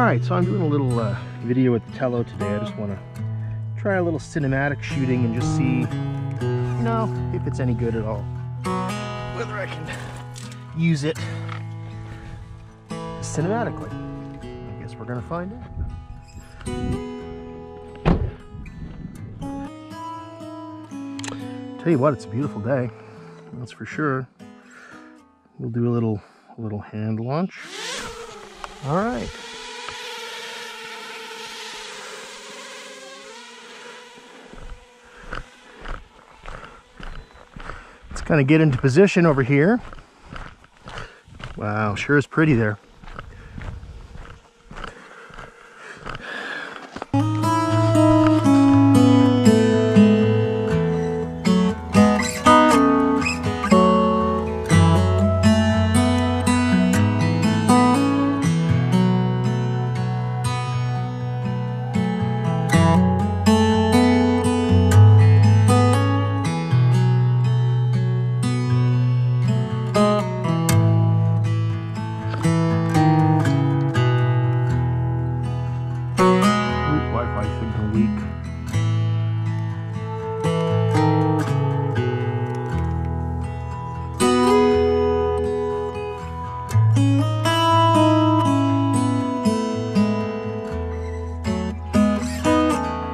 Alright, so I'm doing a little uh, video with the Tello today. I just want to try a little cinematic shooting and just see, you know, if it's any good at all. Whether I can use it cinematically. I guess we're going to find out. Tell you what, it's a beautiful day. That's for sure. We'll do a little, a little hand launch. All right. Let's kind of get into position over here. Wow, sure is pretty there.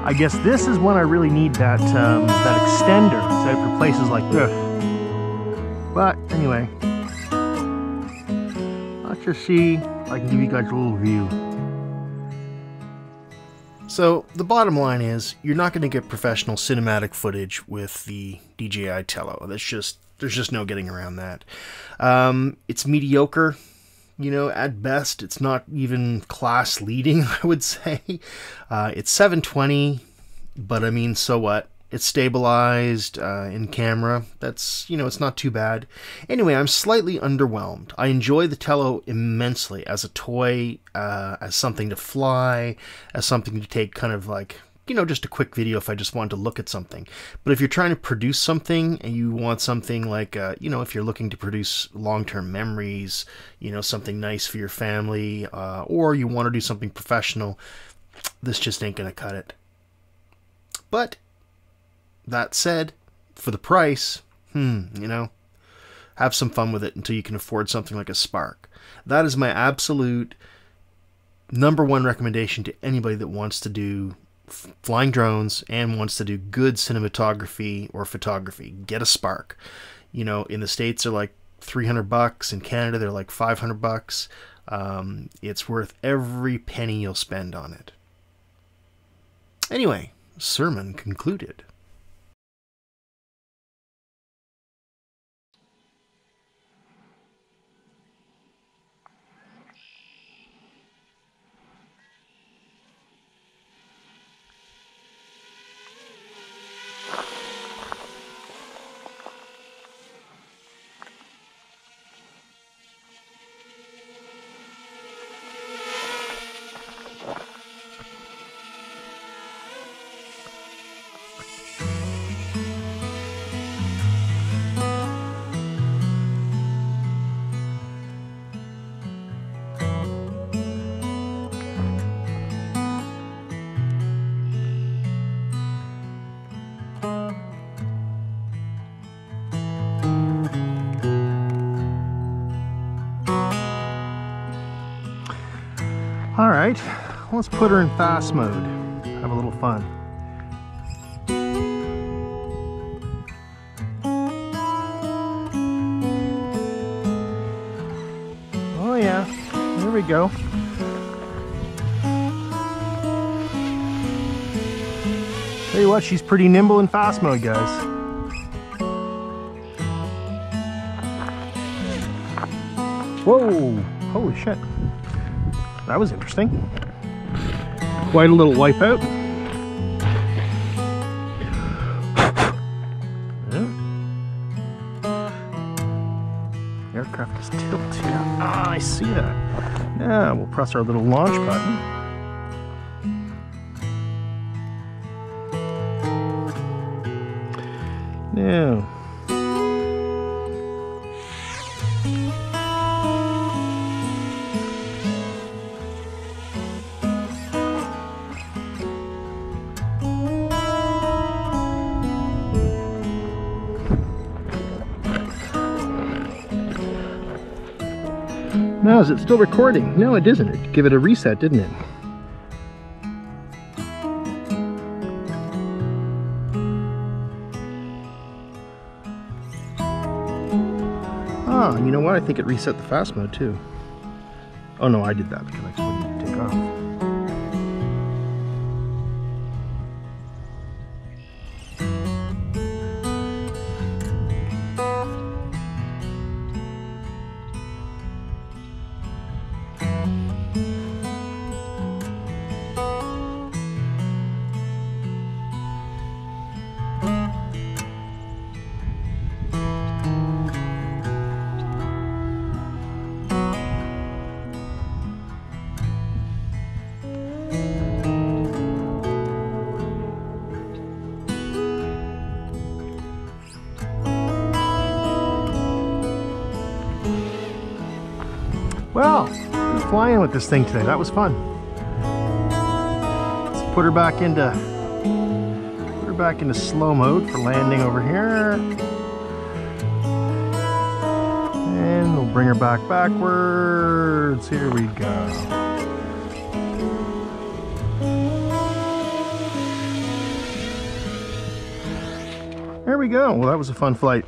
I guess this is when I really need that um, that extender so for places like this. But anyway, let's just see if I can give you guys a little view. So the bottom line is, you're not going to get professional cinematic footage with the DJI Tello. That's just there's just no getting around that. Um, it's mediocre you know, at best, it's not even class leading, I would say. Uh, it's 720, but I mean, so what? It's stabilized uh, in camera. That's, you know, it's not too bad. Anyway, I'm slightly underwhelmed. I enjoy the Tello immensely as a toy, uh, as something to fly, as something to take kind of like you know, just a quick video if I just wanted to look at something. But if you're trying to produce something and you want something like, uh, you know, if you're looking to produce long-term memories, you know, something nice for your family, uh, or you want to do something professional, this just ain't going to cut it. But that said, for the price, hmm, you know, have some fun with it until you can afford something like a Spark. That is my absolute number one recommendation to anybody that wants to do flying drones and wants to do good cinematography or photography, get a Spark. You know, in the states they're like 300 bucks. In Canada they're like 500 bucks. Um, it's worth every penny you'll spend on it. Anyway, sermon concluded. All right, let's put her in fast mode. Have a little fun. Oh yeah, there we go. Tell you what, she's pretty nimble in fast mode, guys. Whoa, holy shit. That was interesting. Quite a little wipeout. Aircraft is tilted. Ah, I see that. Now we'll press our little launch button. Now, Now, is it still recording? No, it isn't. It give it a reset, didn't it? Ah, you know what? I think it reset the fast mode too. Oh no, I did that because I couldn't take off. Well, we're flying with this thing today. That was fun. Let's put her back into put her back into slow mode for landing over here. And we'll bring her back backwards. Here we go. There we go. Well, that was a fun flight.